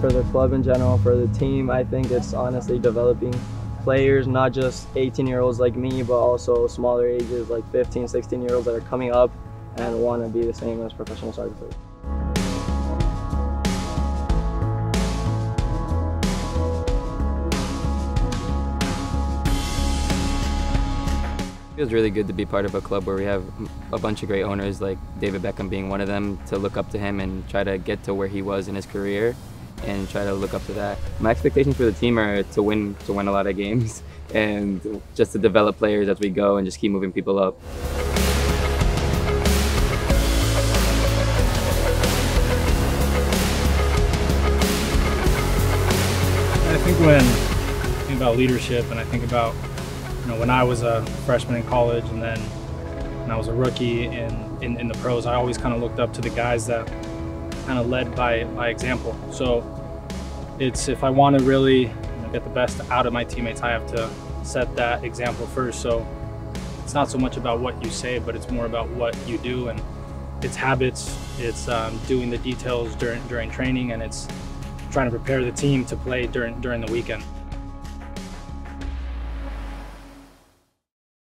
for the club in general, for the team, I think it's honestly developing players, not just 18 year olds like me, but also smaller ages like 15, 16 year olds that are coming up and want to be the same as professional soccer players. It feels really good to be part of a club where we have a bunch of great owners, like David Beckham being one of them, to look up to him and try to get to where he was in his career and try to look up to that. My expectations for the team are to win to win a lot of games and just to develop players as we go and just keep moving people up. I think when I think about leadership and I think about you know when I was a freshman in college and then when I was a rookie in, in, in the pros, I always kind of looked up to the guys that kind of led by, by example. So it's if I want to really you know, get the best out of my teammates, I have to set that example first. So it's not so much about what you say, but it's more about what you do and it's habits. It's um, doing the details during during training, and it's trying to prepare the team to play during during the weekend.